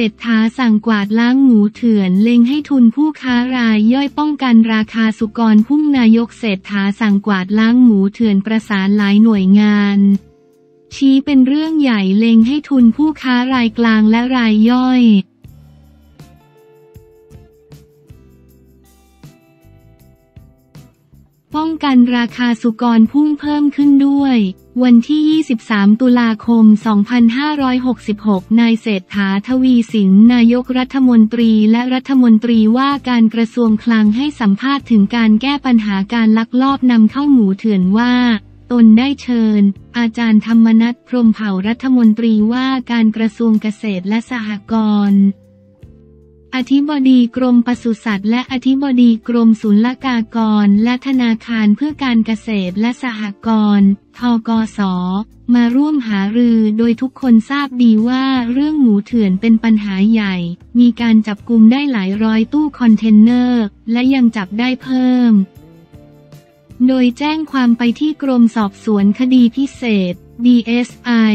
เศรษฐาสั่งกวาดล้างหมูเถื่อนเล็งให้ทุนผู้ค้ารายย่อยป้องกันราคาสุกรพุ่งนายกเศรษฐาสั่งกวาดล้างหมูเถื่อนประสานหลายหน่วยงาน ชี้เป็นเรื่องใหญ่เล็งให้ทุนผู้ค้ารายกลางและรายย่อย ป้องกันราคาสุกรพุ่งเพิ่มขึ้นด้วย วันที่ 23 ตุลาคม 2566 นายเศรษฐาทวีสิน นายกรัฐมนตรีและรัฐมนตรีว่าการกระทรวงคลังให้สัมภาษณ์ถึงการแก้ปัญหาการลักลอบนำเข้าหมูเถื่อนว่า ตนได้เชิญ อาจารย์ธรรมนัฐพรมเผ่ารัฐมนตรีว่าการกระทรวงเกษตรและสหกรณ์ อธิบดีกรมปศุสัตว์และอธิบดีกรมศุลกากร และธนาคารเพื่อการเกษตรและสหกรณ์ทกส มาร่วมหารือโดยทุกคนทราบดีว่าเรื่องหมูเถื่อนเป็นปัญหาใหญ่ มีการจับกลุ่มได้หลายร้อยตู้คอนเทนเนอร์ และยังจับได้เพิ่ม โดยแจ้งความไปที่กรมสอบสวนคดีพิเศษ DSI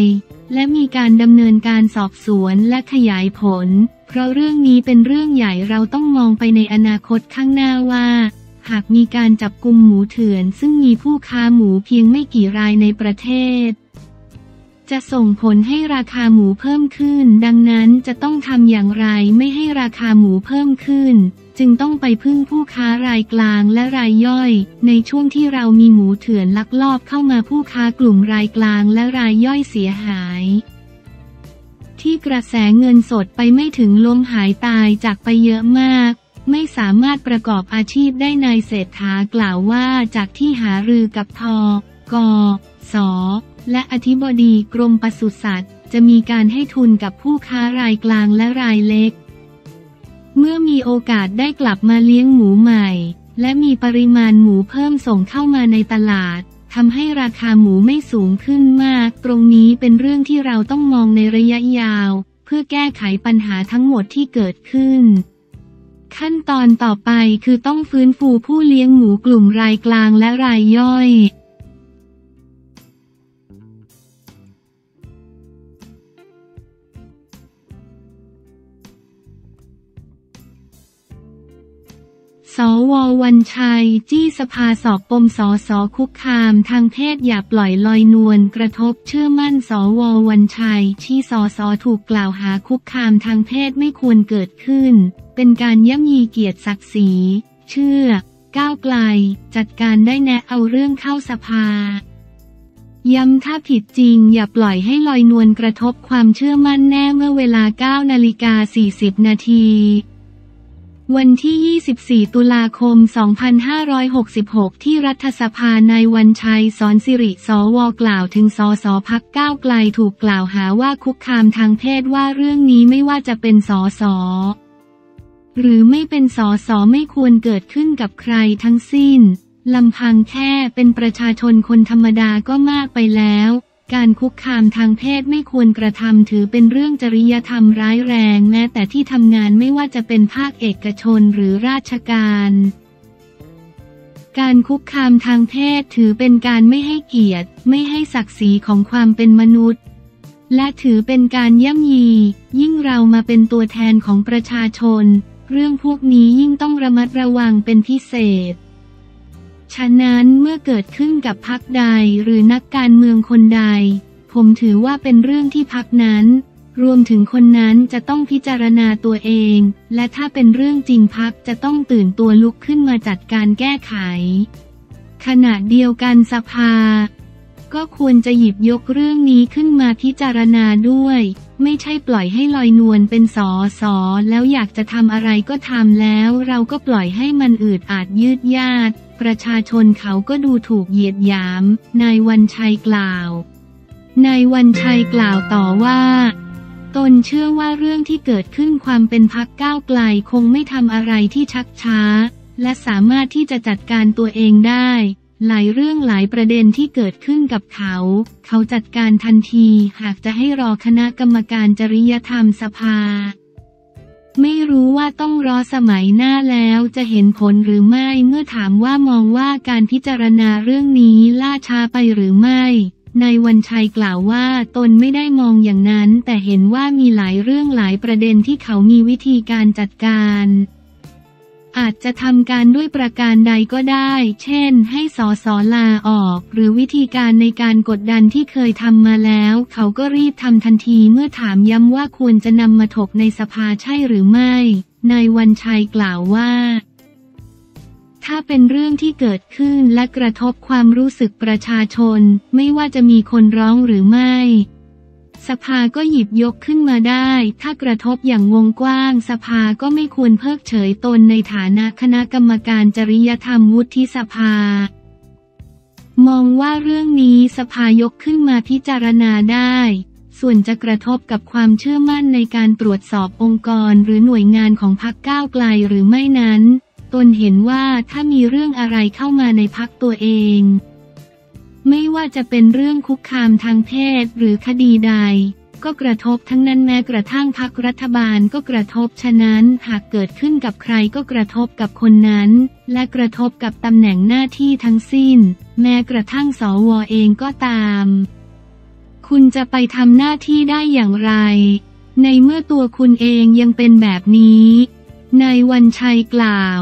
และมีการดำเนินการสอบสวนและขยายผล เพราะเรื่องนี้เป็นเรื่องใหญ่เราต้องมองไปในอนาคตข้างหน้าว่า หากมีการจับกลุ่มหมูเถื่อน ซึ่งมีผู้ค้าหมูเพียงไม่กี่รายในประเทศ จะส่งผลให้ราคาหมูเพิ่มขึ้น ดังนั้นจะต้องทำอย่างไรไม่ให้ราคาหมูเพิ่มขึ้น จึงต้องไปพึ่งผู้ค้ารายกลางและรายย่อย ในช่วงที่เรามีหมูเถื่อนลักลอบเข้ามาผู้ค้ากลุ่มรายกลางและรายย่อยเสียหาย ที่กระแสเงินสดไปไม่ถึงล้มหายตายจากไปเยอะมาก ไม่สามารถประกอบอาชีพได้นายเศรษฐากล่าวว่าจากที่หารือกับทกสและอธิบดีกรมปศุสัตว์ จะมีการให้ทุนกับผู้ค้ารายกลางและรายเล็ก เมื่อมีโอกาสได้กลับมาเลี้ยงหมูใหม่ และมีปริมาณหมูเพิ่มส่งเข้ามาในตลาดทำให้ราคาหมูไม่สูงขึ้นมาก ตรงนี้เป็นเรื่องที่เราต้องมองในระยะยาว เพื่อแก้ไขปัญหาทั้งหมดที่เกิดขึ้น ขั้นตอนต่อไปคือต้องฟื้นฟูผู้เลี้ยงหมูกลุ่มรายกลางและรายย่อย ววันชัย จี้สภาสอบปมสอสอคุกคามทางเพศอย่าปล่อยลอยนวลกระทบเชื่อมั่นสอววันชัย ที่สอสอถูกกล่าวหาคุกคามทางเพศไม่ควรเกิดขึ้น เป็นการย่ำยีเกียรติศักดิ์ศรี เชื่อ ก้าวไกล จัดการได้แนะเอาเรื่องเข้าสภาย้ำถ้าผิดจริงอย่าปล่อยให้ลอยนวลกระทบความเชื่อมั่นแน่เมื่อเวลา 9 นาฬิกา 40 นาที วันที่ 24 ตุลาคม 2566 ที่รัฐสภานายวันชัย สอนสิริ สว กล่าวถึงสสพักก้าวไกลถูกกล่าวหาว่าคุกคามทางเพศว่าเรื่องนี้ไม่ว่าจะเป็นสส หรือไม่เป็นสสไม่ควรเกิดขึ้นกับใครทั้งสิ้น ลำพังแค่เป็นประชาชนคนธรรมดาก็มากไปแล้ว การคุกคามทางเพศไม่ควรกระทำถือเป็นเรื่องจริยธรรมร้ายแรง แม้แต่ที่ทำงานไม่ว่าจะเป็นภาคเอกชนหรือราชการ การคุกคามทางเพศถือเป็นการไม่ให้เกียรติ ไม่ให้ศักดิ์ศรีของความเป็นมนุษย์ และถือเป็นการย่ำยี ยิ่งเรามาเป็นตัวแทนของประชาชน เรื่องพวกนี้ยิ่งต้องระมัดระวังเป็นพิเศษ ฉะนั้นเมื่อเกิดขึ้นกับพักใดหรือนักการเมืองคนใด ผมถือว่าเป็นเรื่องที่พักนั้น รวมถึงคนนั้นจะต้องพิจารณาตัวเอง และถ้าเป็นเรื่องจริงพักจะต้องตื่นตัวลุกขึ้นมาจัดการแก้ไข ขณะเดียวกันสภา ก็ควรจะหยิบยกเรื่องนี้ขึ้นมาพิจารณาด้วย ไม่ใช่ปล่อยให้ลอยนวลเป็นสอสอแล้วอยากจะทำอะไรก็ทำแล้ว เราก็ปล่อยให้มันอืดอาจยืดยาด ประชาชนเขาก็ดูถูกเหยียดหยาม นายวันชัยกล่าว นายวันชัยกล่าวต่อว่า ตนเชื่อว่าเรื่องที่เกิดขึ้นความเป็นพักก้าวไกลคงไม่ทำอะไรที่ชักช้า และสามารถที่จะจัดการตัวเองได้ หลายเรื่องหลายประเด็นที่เกิดขึ้นกับเขา เขาจัดการทันทีหากจะให้รอคณะกรรมการจริยธรรมสภา ไม่รู้ว่าต้องรอสมัยหน้าแล้วจะเห็นผลหรือไม่เมื่อถามว่ามองว่าการพิจารณาเรื่องนี้ล่าช้าไปหรือไม่นายวันชัยกล่าวว่าตนไม่ได้มองอย่างนั้น แต่เห็นว่ามีหลายเรื่องหลายประเด็นที่เขามีวิธีการจัดการ อาจจะทำการด้วยประการใดก็ได้ เช่น ให้สอสอลาออก หรือวิธีการในการกดดันที่เคยทำมาแล้ว เขาก็รีบทำทันทีเมื่อถามย้ำว่าควรจะนำมาถกในสภาใช่หรือไม่ นายวันชัยกล่าวว่า ถ้าเป็นเรื่องที่เกิดขึ้นและกระทบความรู้สึกประชาชน ไม่ว่าจะมีคนร้องหรือไม่ สภาก็หยิบยกขึ้นมาได้ ถ้ากระทบอย่างวงกว้าง สภาก็ไม่ควรเพิกเฉยตนในฐานะคณะกรรมการจริยธรรมวุฒิสภา มองว่าเรื่องนี้สภายกขึ้นมาพิจารณาได้ ส่วนจะกระทบกับความเชื่อมั่นในการตรวจสอบองค์กรหรือหน่วยงานของพรรคก้าวไกลหรือไม่นั้น ตนเห็นว่าถ้ามีเรื่องอะไรเข้ามาในพักตัวเอง ไม่ว่าจะเป็นเรื่องคุกคามทางเพศหรือคดีใด ก็กระทบทั้งนั้นแม้กระทั่งพักรัฐบาลก็กระทบฉะนั้นหากเกิดขึ้นกับใครก็กระทบกับคนนั้น และกระทบกับตำแหน่งหน้าที่ทั้งสิ้น แม้กระทั่งสวเองก็ตาม คุณจะไปทำหน้าที่ได้อย่างไร ในเมื่อตัวคุณเองยังเป็นแบบนี้นายวันชัยกล่าว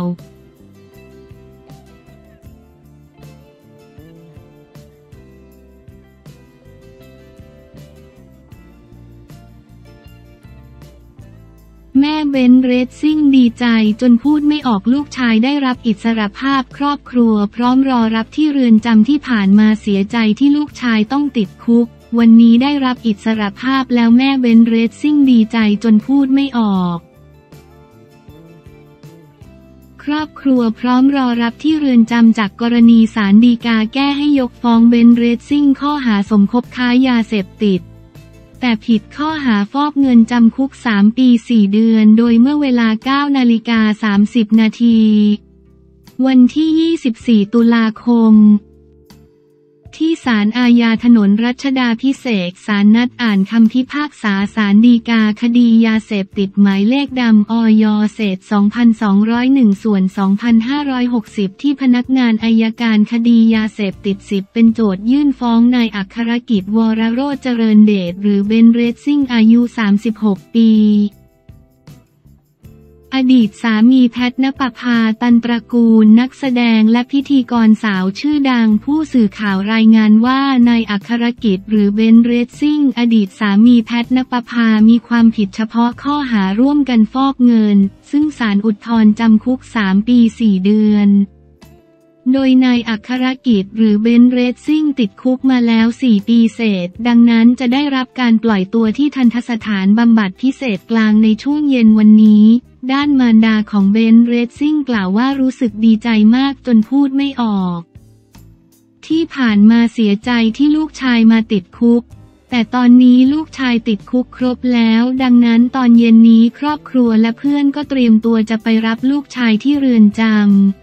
แม่เบนเรซซิ่งดีใจจนพูดไม่ออกลูกชายได้รับอิสรภาพครอบครัว พร้อมรอรับที่เรือนจำที่ผ่านมาเสียใจที่ลูกชายต้องติดคุก วันนี้ได้รับอิสรภาพแล้วแม่เบนเรซซิ่งดีใจจนพูดไม่ออก ครอบครัวพร้อมรอรับที่เรือนจำจากกรณีสารดีกาแก้ให้ยกฟ้องเบนเรซซิ่งข้อหาสมคบค้ายาเสพติด แต่ผิดข้อหาฟอกเงินจำคุก 3 ปี 4 เดือน โดยเมื่อเวลา 9 นาฬิกา 30 นาที วันที่ 24 ตุลาคม ที่ศาลอาญาถนนรัชดาพิเศษศาลนัดอ่านคำพิพากษาศาลฎีกาคดียาเสพติดหมายเลขดำ อยเศษ 2201 ส่วน 2560 ที่พนักงานอายการคดียาเสพติด 10 เป็นโจทยื่นฟ้องนายอัครกิจวรโรจเจริญเดชหรือเบนเรซซิ่งอายุ 36 ปี ดีตสามีแพทนปภาตันตระกูลนักแสดงและพิธีกรสาวชื่อดังผู้สื่อข่าวรายงานว่านายอัครกิจหรือเบนเรซซิ่ง อดีตสามีแพทนปภามีความผิดเฉพาะข้อหาร่วมกันฟอกเงิน ซึ่งศาลอุทธรณ์จำคุก 3 ปี 4 เดือนโดยนายอัครกิจหรือเบนเรซซิ่งติดคุกมาแล้ว 4 ปีเศษ ดังนั้นจะได้รับการปล่อยตัวที่ทันทสถานบำบัดพิเศษกลางในช่วงเย็นวันนี้ ด้านมารดาของเบนเรซซิ่งกล่าวว่ารู้สึกดีใจมากจนพูดไม่ออก ที่ผ่านมาเสียใจที่ลูกชายมาติดคุก แต่ตอนนี้ลูกชายติดคุกครบแล้ว ดังนั้นตอนเย็นนี้ครอบครัวและเพื่อนก็เตรียมตัวจะไปรับลูกชายที่เรือนจำ